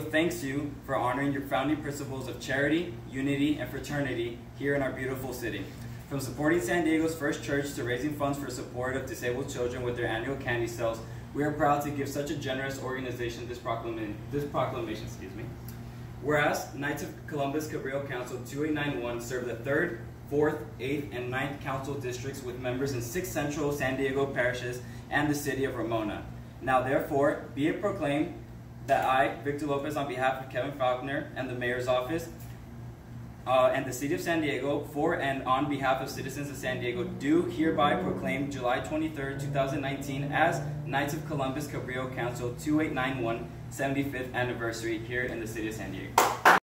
thanks you for honoring your founding principles of charity, unity, and fraternity here in our beautiful city. From supporting San Diego's first church to raising funds for support of disabled children with their annual candy sales, we are proud to give such a generous organization this proclamation. This proclamation, excuse me. Whereas Knights of Columbus Cabrillo Council 2891 serve the 3rd, 4th, 8th, and 9th council districts with members in six central San Diego parishes and the city of Ramona. Now therefore, be it proclaimed that I, Victor Lopez, on behalf of Kevin Faulconer and the Mayor's Office, uh, and the City of San Diego, for and on behalf of citizens of San Diego, do hereby proclaim July 23, 2019 as Knights of Columbus Cabrillo Council 2891 75th anniversary here in the City of San Diego.